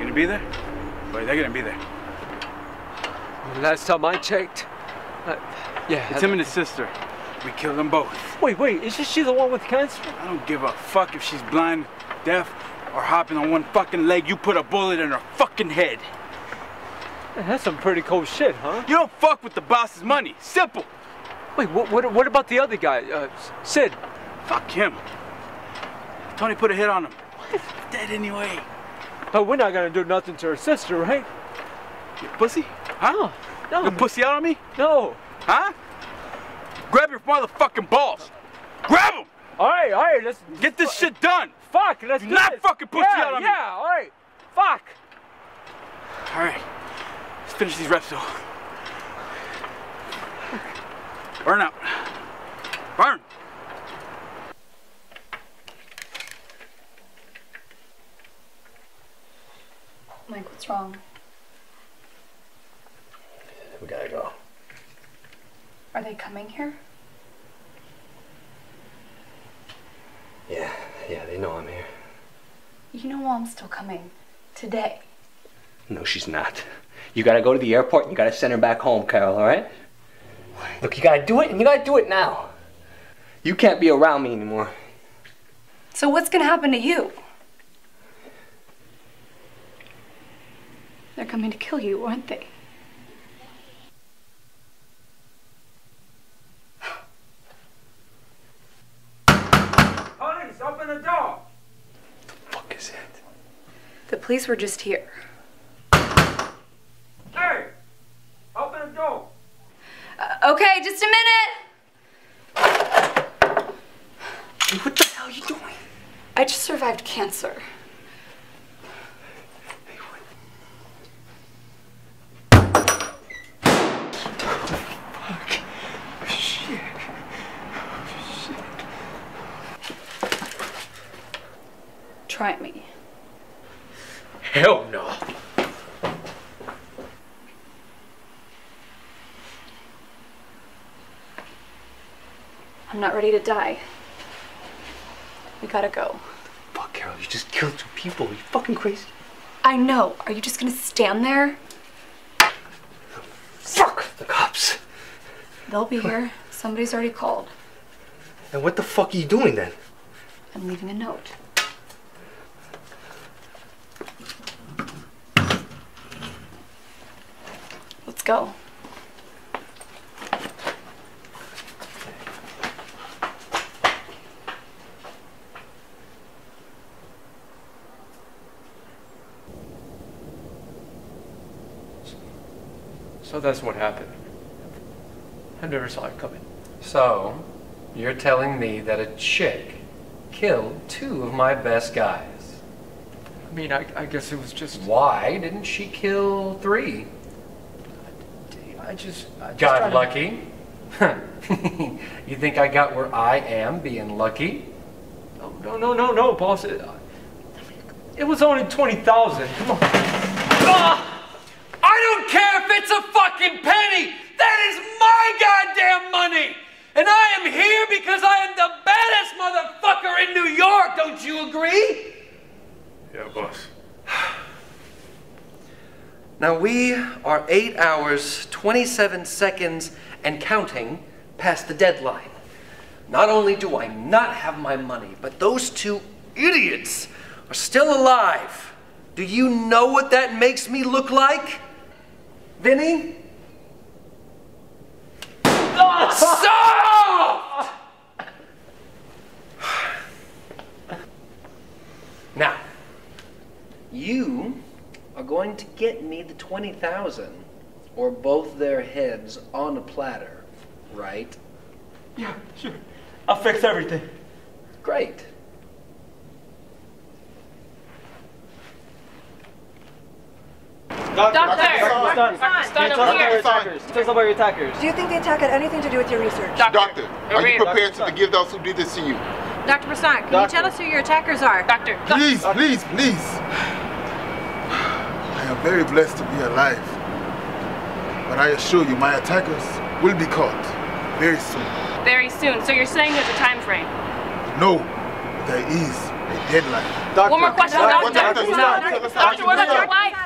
gonna be there? Boy, they're gonna be there. Last time I checked, uh, yeah. It's him and his sister. We killed them both. Wait, wait, is she the one with cancer? I don't give a fuck if she's blind, deaf, or hopping on one fucking leg. You put a bullet in her fucking head. That's some pretty cold shit, huh? You don't fuck with the boss's money. Simple. Wait, what, what, what about the other guy, uh, Sid? Fuck him. Tony put a hit on him. He's dead anyway. But we're not gonna do nothing to her sister, right? You pussy? Huh? No. You pussy out on me? No. Huh? Grab your motherfucking balls. Grab them. All right, all right, let's get this shit done. Fuck, let's do do not this. fucking pussy yeah, out on me. Yeah, all right. Fuck. All right. Let's finish these reps though. Burn out. Burn. Mike, what's wrong? We gotta go. Are they coming here? Yeah, yeah, they know I'm here. You know Mom's still coming. Today. No, she's not. You gotta go to the airport and you gotta send her back home, Carol, alright? Look, you gotta do it and you gotta do it now. You can't be around me anymore. So what's gonna happen to you? They're coming to kill you, aren't they? Police, open the door. The fuck is it? The police were just here. Hey, open the door. Uh, okay, just a minute. What the hell are you doing? I just survived cancer. Try me. Hell no. I'm not ready to die. We gotta go. Fuck, Carol, you just killed two people. Are you fucking crazy? I know. Are you just gonna stand there? Fuck the cops. They'll be here. Somebody's already called. And what the fuck are you doing then? I'm leaving a note. Let's go. So that's what happened. I never saw it coming. So, you're telling me that a chick killed two of my best guys. I mean, I, I guess it was just. Why didn't she kill three? I just. I just Got to- lucky? you think I got where I am being lucky? No, no, no, no, no, boss. It, it was only 20,000. Come on. Ah! I don't care if it's a fucking penny! That is my goddamn money! And I am here because I am the baddest motherfucker in New York, don't you agree? Yeah, boss. Now we are 8 hours, 27 seconds, and counting past the deadline. Not only do I not have my money, but those two idiots are still alive. Do you know what that makes me look like? Vinny? Soft! Now, you are going to get me the 20,000 or both their heads on a platter, right? Yeah, sure. I'll fix everything. Great. Doctor! Son, Son, son, over here. attackers. Tell us about your attackers. Do you think the attack had anything to do with your research? Doctor, are you prepared to forgive those who did this to you? Dr. Prasad, can Doctor. you tell us who your attackers are? Doctor, Please, please, please. I am very blessed to be alive. But I assure you, my attackers will be caught very soon. Very soon. So you're saying there's a time frame? No, there is a deadline. One more question, Doctor, doctor. doctor, Doctor, what about your wife?